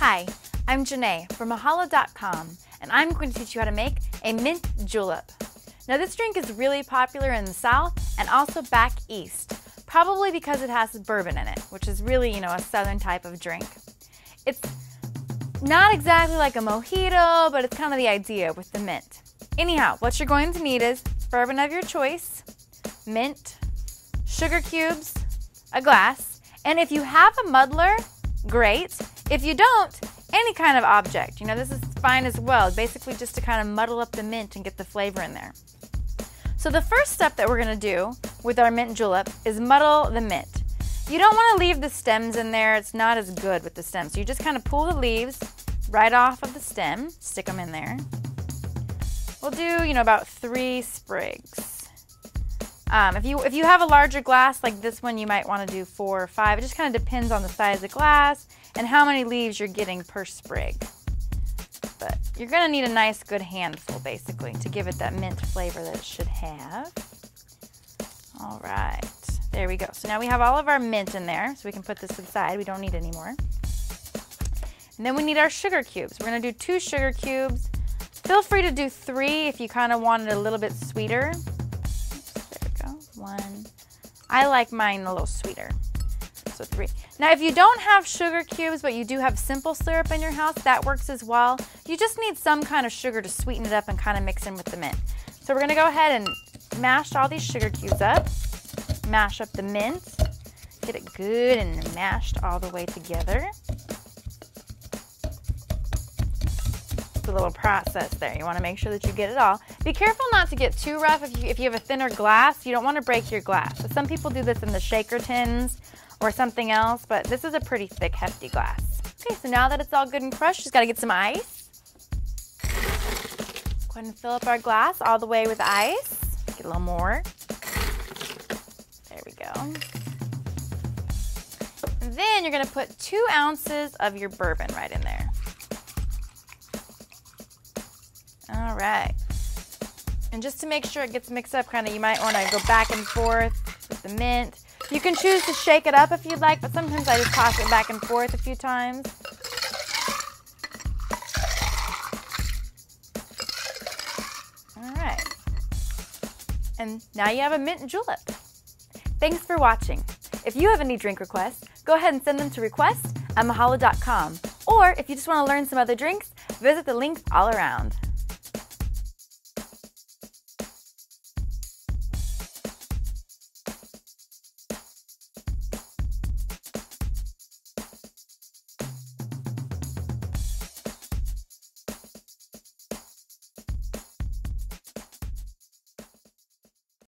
Hi, I'm Janae from Mahalo.com and I'm going to teach you how to make a mint julep. Now this drink is really popular in the South and also back east, probably because it has bourbon in it, which is really, you know, a southern type of drink. It's not exactly like a mojito, but it's kind of the idea with the mint. Anyhow, what you're going to need is bourbon of your choice, mint, sugar cubes, a glass, and if you have a muddler, great. If you don't, any kind of object. You know, this is fine as well, basically just to kind of muddle up the mint and get the flavor in there. So the first step that we're going to do with our mint julep is muddle the mint. You don't want to leave the stems in there. It's not as good with the stems. So you just kind of pull the leaves right off of the stem, stick them in there. We'll do, you know, about three sprigs. Um, if you if you have a larger glass like this one, you might want to do four or five. It just kind of depends on the size of the glass and how many leaves you're getting per sprig. But you're going to need a nice good handful basically to give it that mint flavor that it should have. All right, there we go. So now we have all of our mint in there, so we can put this aside. We don't need any more. And then we need our sugar cubes. We're going to do two sugar cubes. Feel free to do three if you kind of want it a little bit sweeter. One. I like mine a little sweeter. So three. Now, if you don't have sugar cubes, but you do have simple syrup in your house, that works as well. You just need some kind of sugar to sweeten it up and kind of mix in with the mint. So we're gonna go ahead and mash all these sugar cubes up. Mash up the mint. Get it good and mashed all the way together. A little process there. You want to make sure that you get it all. Be careful not to get too rough if you, if you have a thinner glass. You don't want to break your glass. So some people do this in the shaker tins or something else, but this is a pretty thick, hefty glass. Okay, so now that it's all good and crushed, just got to get some ice. Go ahead and fill up our glass all the way with ice. Get a little more. There we go. Then you're going to put two ounces of your bourbon right in there. All right. And just to make sure it gets mixed up, kind of, you might want to go back and forth with the mint. You can choose to shake it up if you'd like, but sometimes I just toss it back and forth a few times. All right. And now you have a mint julep. Thanks for watching. If you have any drink requests, go ahead and send them to request at mahalo.com. Or if you just want to learn some other drinks, visit the links all around.